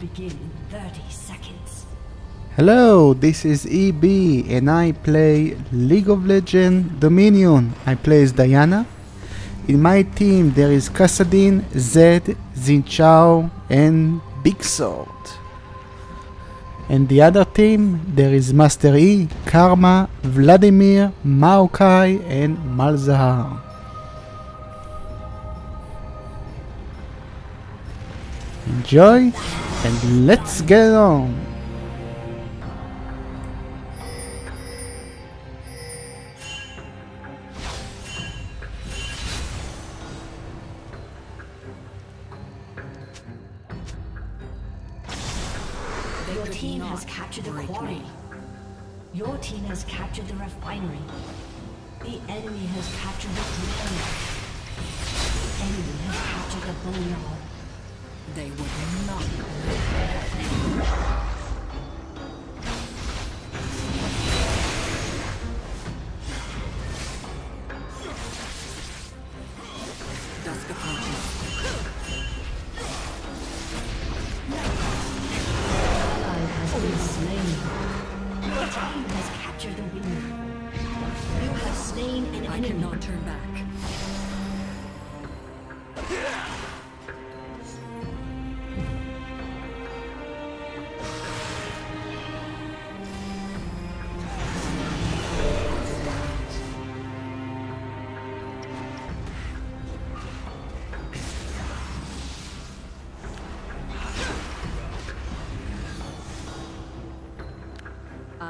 begin in 30 seconds. Hello, this is EB and I play League of Legends Dominion. I play as Diana. In my team there is Kassadin, Zed, Xin Zhao and Big Sword. And the other team there is Master E, Karma, Vladimir, Maokai and Malzahar. Enjoy and let's get on! Your team has captured the quarry. Your team has captured the refinery. The enemy has captured the drill. The enemy has captured the boneyard. They would not. Dusk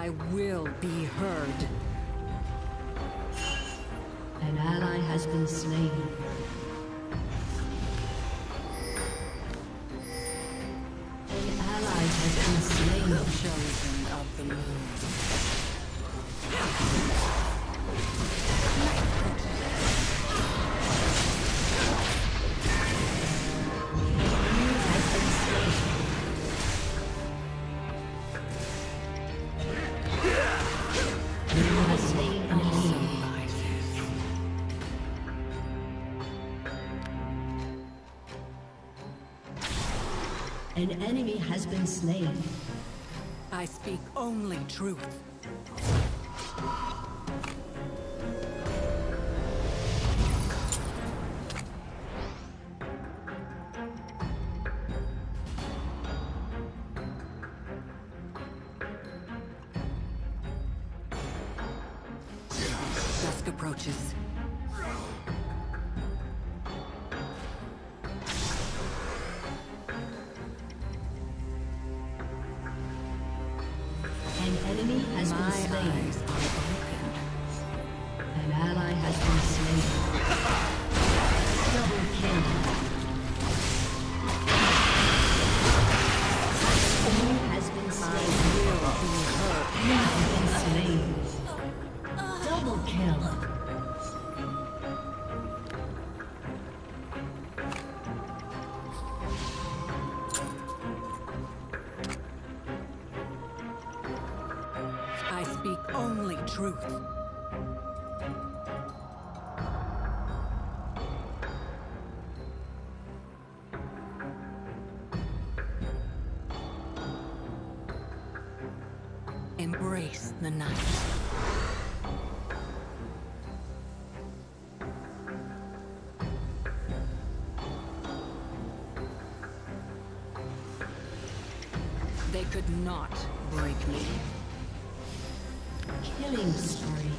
I will be heard. An ally has been slain. An enemy has been slain. I speak only truth. Approaches. Kill. I speak only truth. Embrace the night. Could not break me. Killing spree.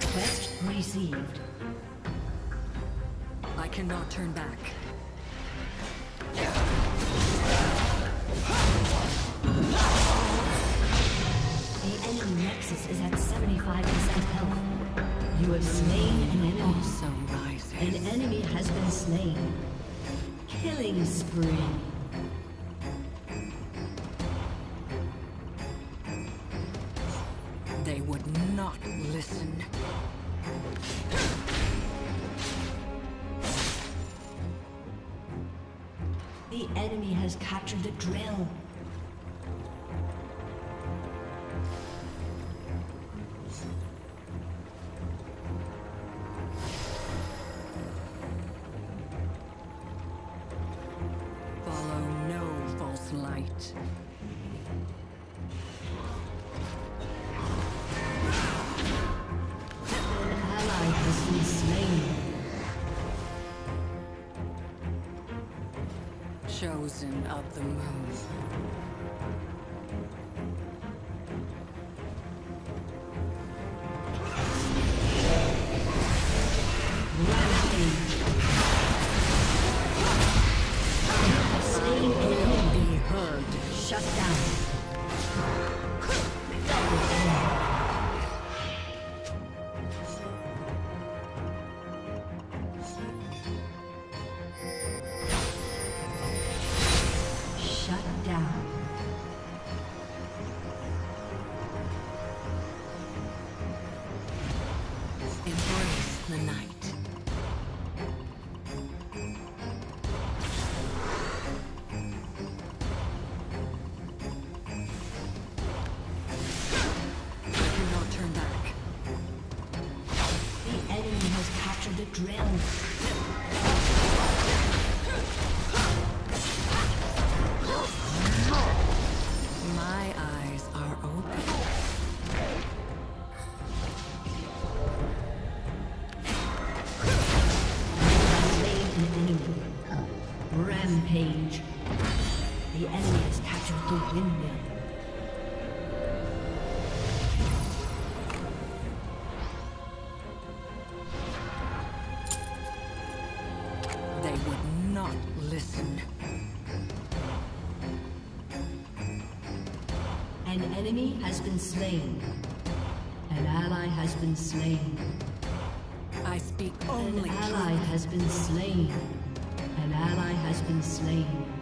Quest received. I cannot turn back. The enemy nexus is at 75% health. You have slain an enemy. Also rises. An enemy has been slain. Killing spree. They would not listen. The enemy has captured the drill. Night. An has been slain. Chosen of the moon. Drill. Listen. An enemy has been slain. An ally has been slain. I speak only An ally has been slain. An ally has been slain.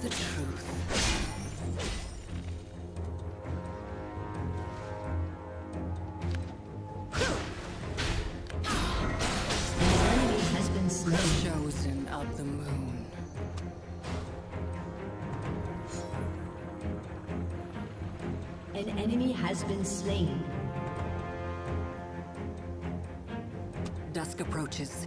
The truth. An enemy has been slain. Chosen of the moon. An enemy has been slain. Dusk approaches.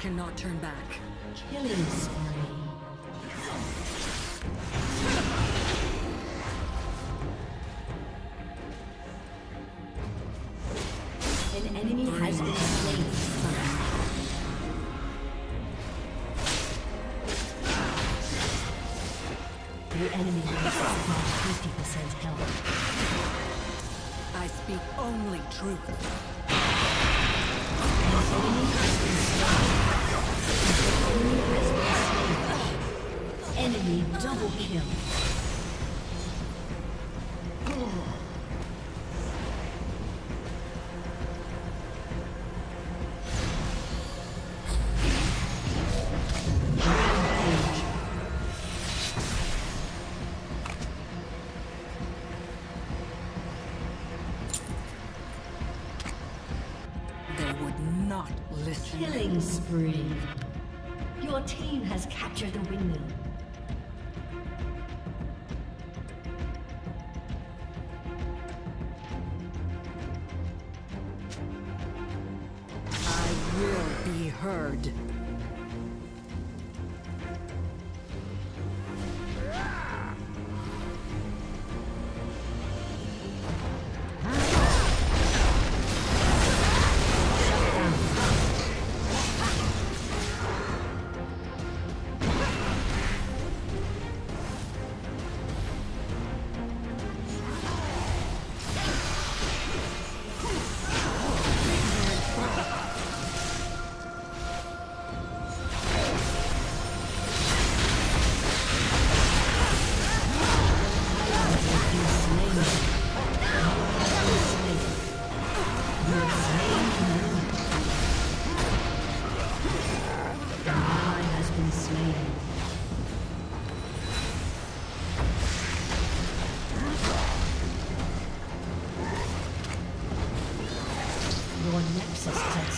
Cannot turn back. Killing spree. An enemy has been slain. The enemy has 50% health. I speak only truth. Enemy double kill. They would not listen. Killing spree. Your team has captured the windmill.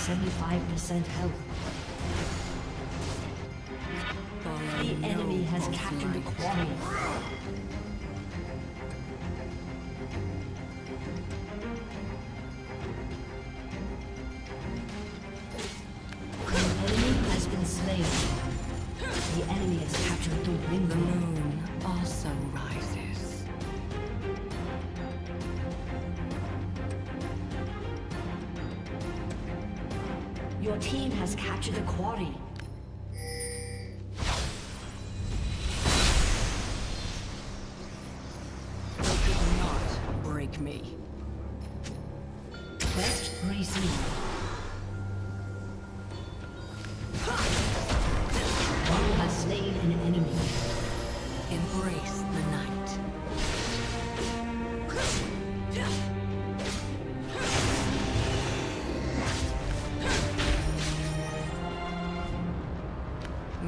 75% health. The no enemy has captured the quarry. Your team has captured the quarry.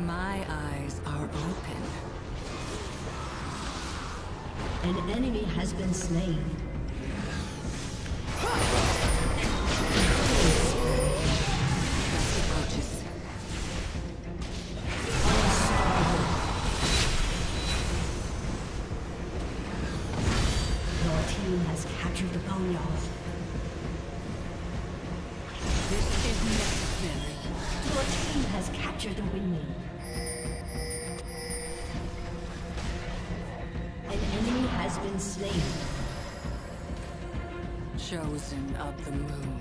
My eyes are open. An enemy has been slain. Chosen of the moon.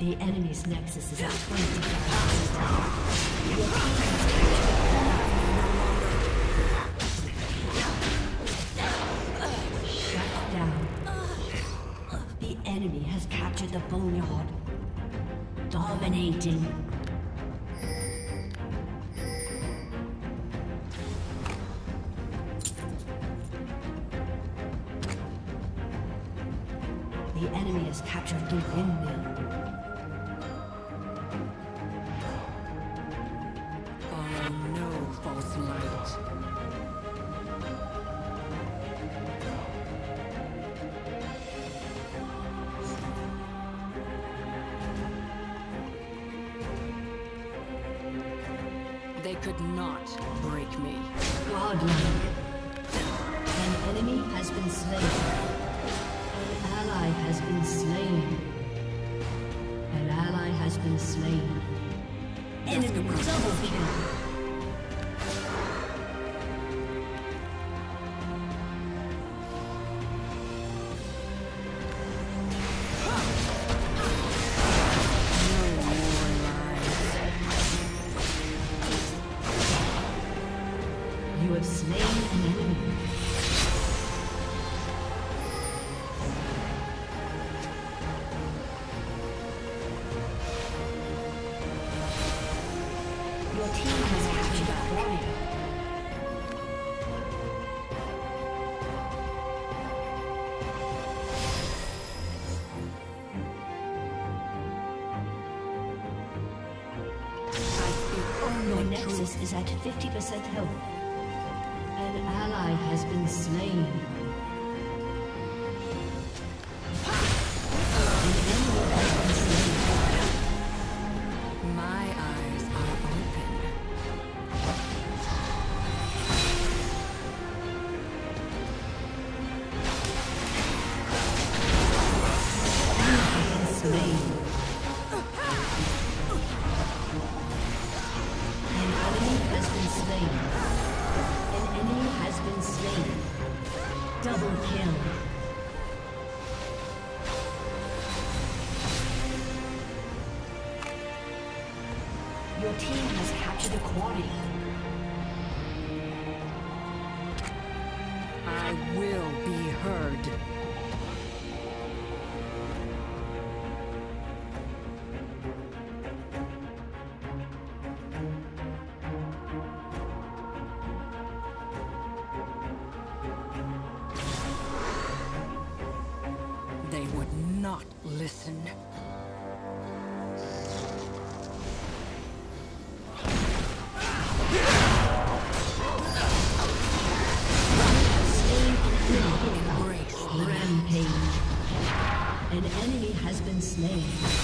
The enemy's nexus is at 20 capacity. Your team has captured Shut down. The enemy has captured the boneyard. Dominating. The enemy has captured the windmill. Follow no false light. They could not break me. Godlike. An enemy has been slain. Ally has been slain. An ally has been slain. Enemy double kill. At 50% health. An ally has been slain. Your team has captured a quarry. I will be heard. slain.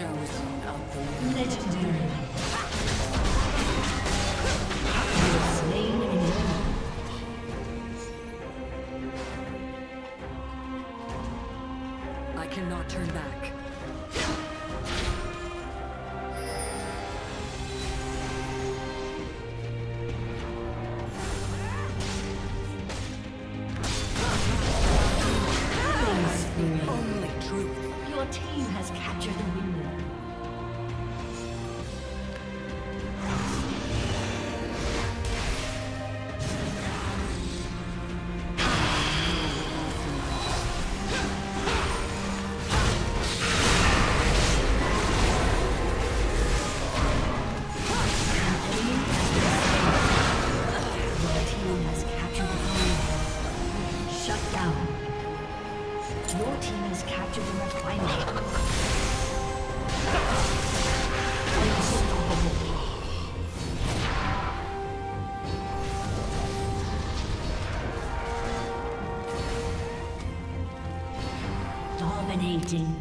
Chosen the. Legendary. Dominating.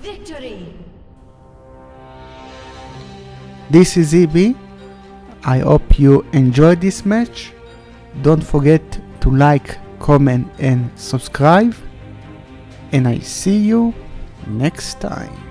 Victory! This is EB. I hope you enjoyed this match. Don't forget to like, comment, and subscribe. And I see you next time.